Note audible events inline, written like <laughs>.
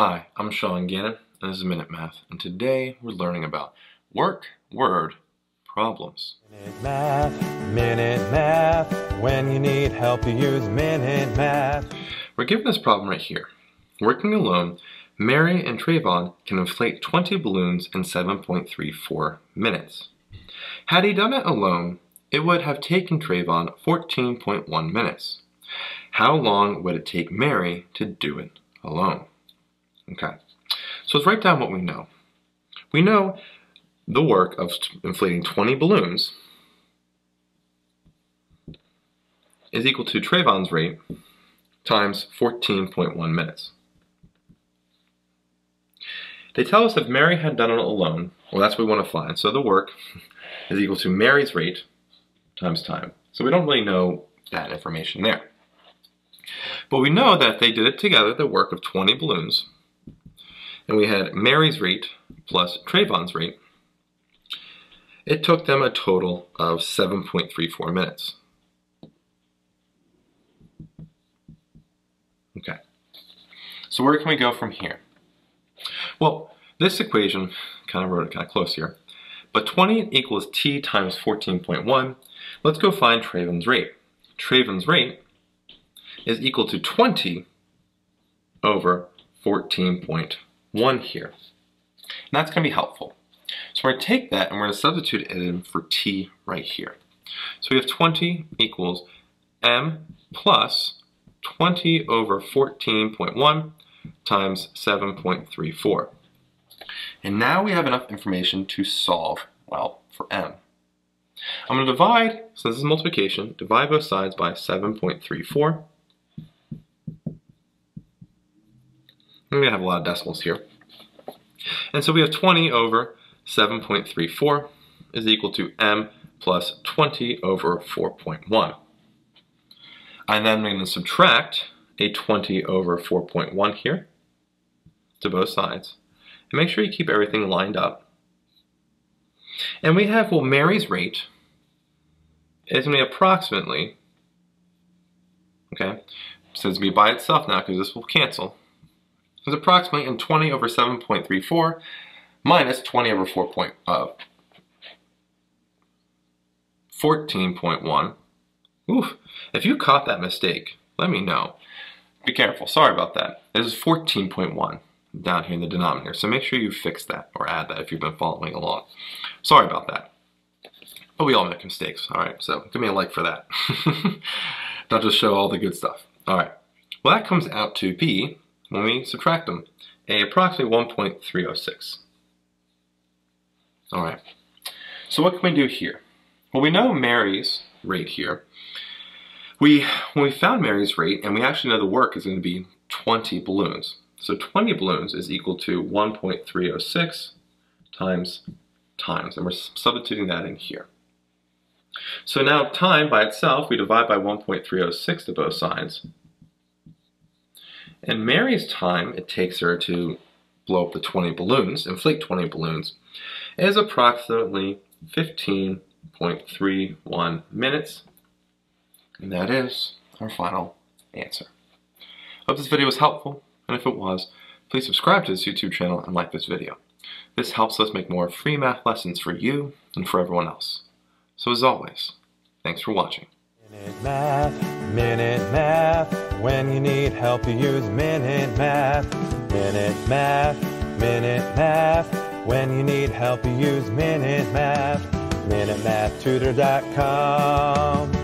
Hi, I'm Sean Gannon, and this is Minute Math, and today we're learning about work, word, problems. Minute Math, Minute Math, when you need help you use Minute Math. We're given this problem right here. Working alone, Mary and Trevon can inflate 20 balloons in 7.34 minutes. Had he done it alone, it would have taken Trevon 14.1 minutes. How long would it take Mary to do it alone? Okay, so let's write down what we know. We know the work of inflating 20 balloons is equal to Trevon's rate times 14.1 minutes. They tell us if Mary had done it alone, well that's what we want to find. So the work <laughs> is equal to Mary's rate times time. So we don't really know that information there. But we know that they did it together, the work of 20 balloons, and we had Mary's rate plus Trevon's rate, it took them a total of 7.34 minutes. Okay, so where can we go from here? Well, this equation, kind of wrote it kind of close here, but 20 equals t times 14.1. Let's go find Trevon's rate. Trevon's rate is equal to 20 over 14.1 1 here. And that's going to be helpful. So we're going to take that and we're going to substitute it in for t right here. So we have 20 equals m plus 20 over 14.1 times 7.34. And now we have enough information to solve, well, for m. I'm going to divide, so this is multiplication, divide both sides by 7.34. I'm to have a lot of decimals here. And so we have 20 over 7.34 is equal to m plus 20 over 4.1. and I'm then going to subtract a 20 over 4.1 here to both sides. And make sure you keep everything lined up. And we have, well, Mary's rate is going to be approximately, okay, so it's going to be by itself now because this will cancel is approximately in 20 over 7.34 minus 20 over 4 point, uh, 14.1. Oof, if you caught that mistake, let me know. Be careful, sorry about that. It is 14.1 down here in the denominator, so make sure you fix that or add that if you've been following along. Sorry about that. But we all make mistakes, all right? So give me a like for that. <laughs> Don't just show all the good stuff. All right. Well, that comes out to be when we subtract them, a approximately 1.306. All right, so what can we do here? Well, we know Mary's rate here. We, when we found Mary's rate, and we actually know the work is going to be 20 balloons. So 20 balloons is equal to 1.306 times times, and we're substituting that in here. So now time by itself, we divide by 1.306 to both sides, in Mary's time, it takes her to blow up the 20 balloons, inflate 20 balloons, is approximately 15.31 minutes. And that is our final answer. Hope this video was helpful, and if it was, please subscribe to this YouTube channel and like this video. This helps us make more free math lessons for you and for everyone else. So as always, thanks for watching. Minute Math, Minute Math. When you need help, you use Minute Math. Minute Math, Minute Math. When you need help, you use Minute Math. MinuteMathTutor.com.